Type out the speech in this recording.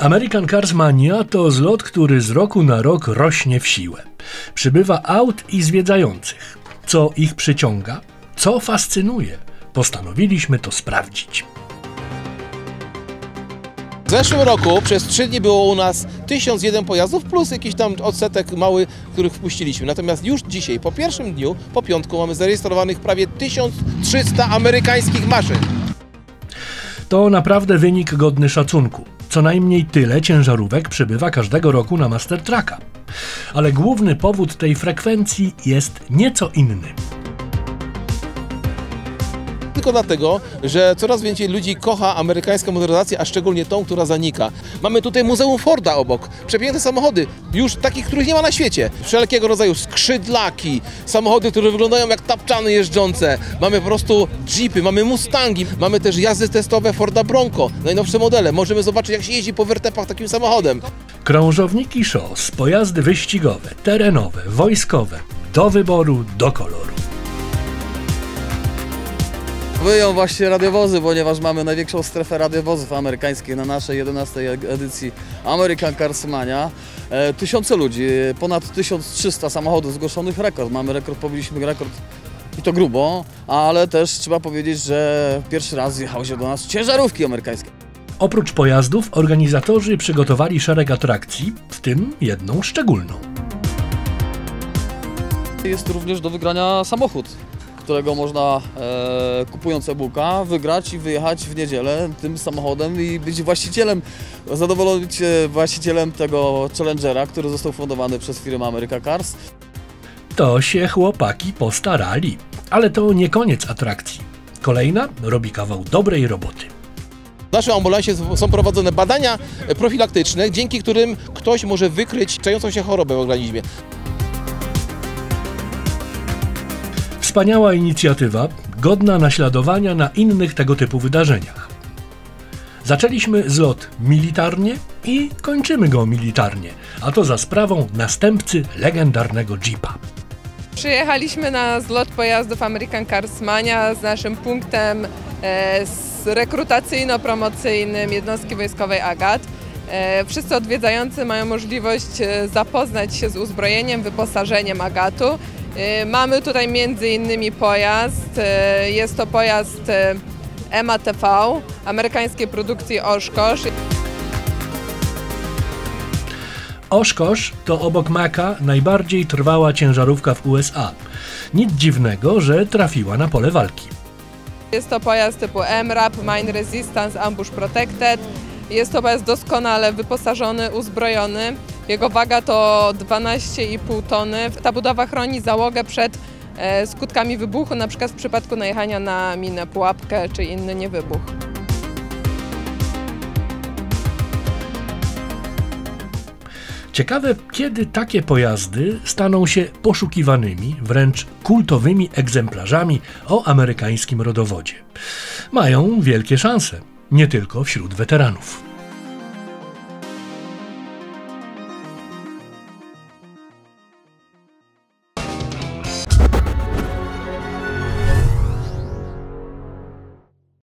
American Cars Mania to zlot, który z roku na rok rośnie w siłę. Przybywa aut i zwiedzających. Co ich przyciąga? Co fascynuje? Postanowiliśmy to sprawdzić. W zeszłym roku przez 3 dni było u nas 1001 pojazdów plus jakiś tam odsetek mały, których wpuściliśmy. Natomiast już dzisiaj, po pierwszym dniu, po piątku, mamy zarejestrowanych prawie 1300 amerykańskich maszyn. To naprawdę wynik godny szacunku. Co najmniej tyle ciężarówek przybywa każdego roku na Master Trucka. Ale główny powód tej frekwencji jest nieco inny. Tylko dlatego, że coraz więcej ludzi kocha amerykańską motoryzację, a szczególnie tą, która zanika. Mamy tutaj Muzeum Forda obok. Przepiękne samochody, już takich, których nie ma na świecie. Wszelkiego rodzaju skrzydlaki, samochody, które wyglądają jak tapczany jeżdżące. Mamy po prostu jeepy, mamy Mustangi, mamy też jazdy testowe Forda Bronco, najnowsze modele. Możemy zobaczyć, jak się jeździ po wertepach takim samochodem. Krążowniki szos, pojazdy wyścigowe, terenowe, wojskowe, do wyboru, do koloru. Wyją właśnie radiowozy, ponieważ mamy największą strefę radiowozów amerykańskich na naszej 11 edycji American Cars Mania. E, tysiące ludzi, ponad 1300 samochodów zgłoszonych, rekord. Mamy rekord, pobiliśmy rekord i to grubo, ale też trzeba powiedzieć, że pierwszy raz zjechały się do nas ciężarówki amerykańskie. Oprócz pojazdów, organizatorzy przygotowali szereg atrakcji, w tym jedną szczególną. Jest również do wygrania samochód, którego można e, kupując e-booka wygrać i wyjechać w niedzielę tym samochodem i być właścicielem, zadowolić się właścicielem tego Challengera, który został fundowany przez firmę America Cars. To się chłopaki postarali. Ale to nie koniec atrakcji. Kolejna robi kawał dobrej roboty. W naszym ambulansie są prowadzone badania profilaktyczne, dzięki którym ktoś może wykryć czającą się chorobę w organizmie. Wspaniała inicjatywa, godna naśladowania na innych tego typu wydarzeniach. Zaczęliśmy zlot militarnie i kończymy go militarnie, a to za sprawą następcy legendarnego Jeepa. Przyjechaliśmy na zlot pojazdów American Cars Mania z naszym punktem e, rekrutacyjno-promocyjnym jednostki wojskowej AGAT. E, Wszyscy odwiedzający mają możliwość e, zapoznać się z uzbrojeniem, wyposażeniem Agatu. E, Mamy tutaj między innymi pojazd, e, jest to pojazd e, MATV, amerykańskiej produkcji Oshkosh. Oshkosh to obok Maca najbardziej trwała ciężarówka w USA. Nic dziwnego, że trafiła na pole walki. Jest to pojazd typu MRAP, Mine Resistance Ambush Protected. Jest to pojazd doskonale wyposażony, uzbrojony. Jego waga to 12,5 tony. Ta budowa chroni załogę przed e, skutkami wybuchu, na przykład w przypadku najechania na minę, pułapkę czy inny niewybuch. Ciekawe, kiedy takie pojazdy staną się poszukiwanymi, wręcz kultowymi egzemplarzami o amerykańskim rodowodzie. Mają wielkie szanse, nie tylko wśród weteranów.